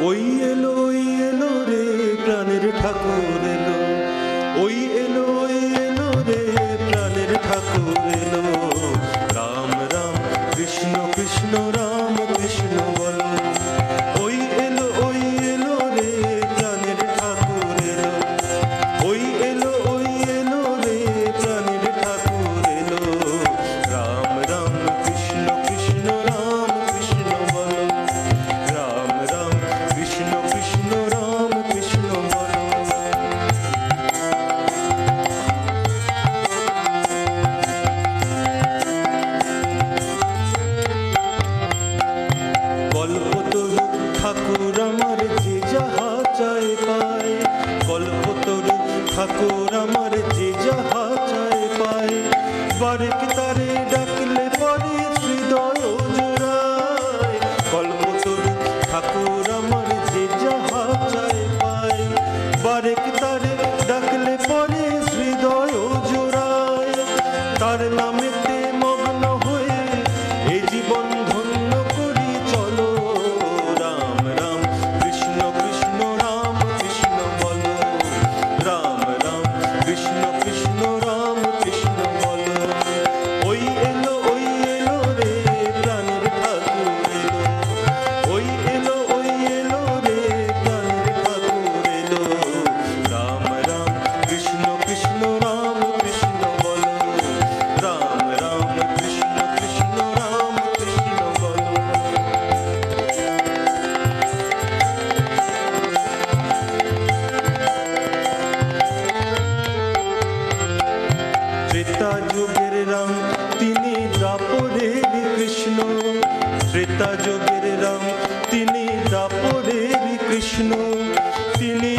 ওই এলো ওই এলো রে, প্রাণের ঠাকুর এলো। ওই এলো ওই এলো রে, প্রাণের ঠাকুর এলো। ঠাকুর আমার যে যাহা চায় পায় গল্প তোর ঠাকুর আমার যে যাহা চায় পায়। বারেক তারে ডাকলে পরে যুগের রাম তিনি দাপরের কৃষ্ণ ত্রেতা যুগের রাম তিনি দাপরের কৃষ্ণ তিনি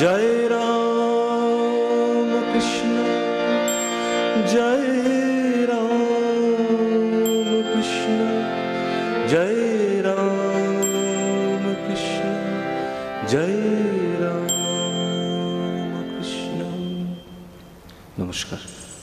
जय राम कृष्ण जय राम कृष्ण जय राम कृष्ण जय राम कृष्ण। नमस्कार।